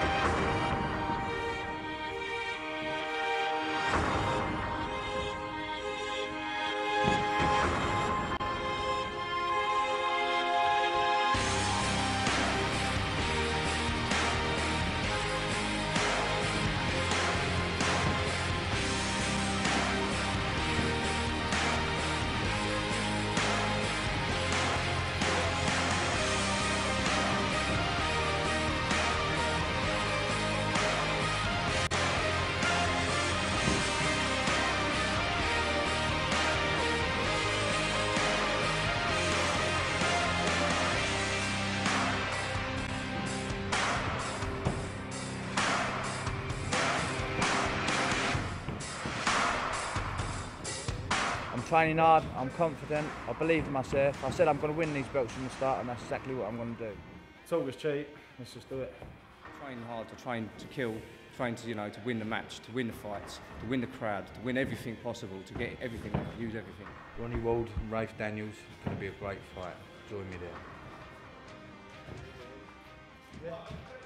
Bye. I'm training hard, I'm confident, I believe in myself. I said I'm going to win these belts from the start, and that's exactly what I'm going to do. Talk is cheap. Let's just do it. Train hard to train to kill, train to you know to win the match, to win the fights, to win the crowd, to win everything possible, to get everything, use everything. Ronnie Ward and Rafe Daniels is going to be a great fight. Join me there. Yeah.